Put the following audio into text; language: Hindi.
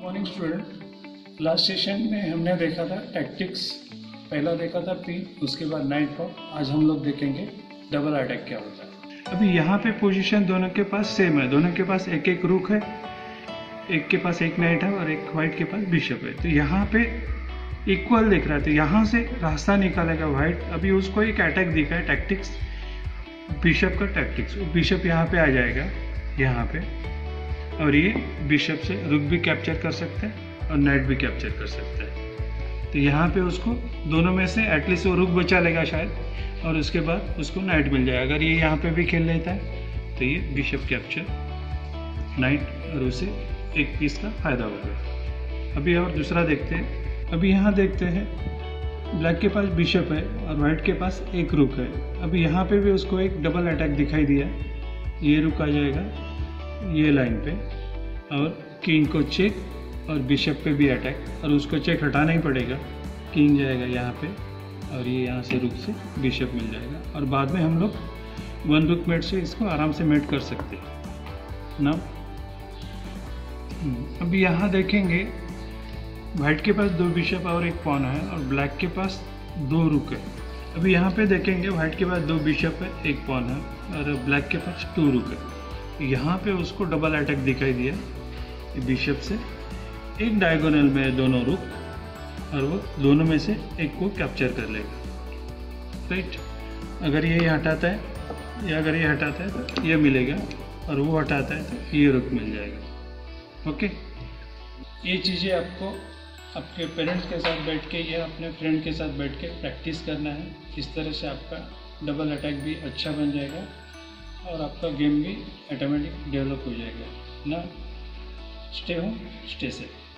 स्टूडेंट लास्ट सेशन में हमने देखा था टैक्टिक्स पहला देखा था पी उसके बाद नाइट पॉप आज हम लोग देखेंगे डबल अटैक क्या होता है। अभी यहाँ पे पोजीशन दोनों के पास सेम है। दोनों के पास एक एक रुक है, एक के पास एक नाइट है और एक वाइट के पास बिशप है। तो यहाँ पे इक्वल दिख रहा है। तो यहाँ से रास्ता निकालेगा वाइट अभी उसको एक अटैक दिखा है टैक्टिक्स बिशप का टैक्टिक्स बिशप यहाँ पे आ जाएगा, यहाँ पे। और ये बिशप से रुक भी कैप्चर कर सकते हैं और नाइट भी कैप्चर कर सकते हैं। तो यहाँ पे उसको दोनों में से एटलीस्ट वो रुक बचा लेगा शायद और उसके बाद उसको नाइट मिल जाएगा। अगर ये यहाँ पे भी खेल लेता है तो ये बिशप कैप्चर नाइट और उसे एक पीस का फ़ायदा होगा अभी और दूसरा देखते हैं। अभी यहाँ देखते हैं ब्लैक के पास बिशप है और वाइट के पास एक रुक है। अभी यहाँ पे भी उसको एक डबल अटैक दिखाई दिया। ये रुक आ जाएगा। ये लाइन पे और किंग को चेक और बिशप पे भी अटैक और उसको चेक हटाना ही पड़ेगा। किंग जाएगा यहाँ पे और ये यहाँ से रुक से बिशप मिल जाएगा और बाद में हम लोग वन रुक मेट से इसको आराम से मेट कर सकते हैं। ना अभी यहाँ देखेंगे वाइट के पास दो बिशप और एक पॉन है और ब्लैक के पास दो रुक है। अभी यहाँ पे देखेंगे वाइट के पास दो बिशप है, एक पॉन है और ब्लैक के पास टू रुक है। यहाँ पे उसको डबल अटैक दिखाई दिया बिशप से। एक डायगोनल में दोनों रुक और वो दोनों में से एक को कैप्चर कर लेगा। राइट अगर ये हटाता है, या अगर ये हटाता है तो ये मिलेगा, और वो हटाता है तो ये रुक मिल जाएगा। ओके ये चीज़ें आपको आपके पेरेंट्स के साथ बैठ के या अपने फ्रेंड के साथ बैठ के प्रैक्टिस करना है। इस तरह से आपका डबल अटैक भी अच्छा बन जाएगा। और आपका गेम भी ऑटोमेटिक डेवलप हो जाएगा। ना? Stay home stay safe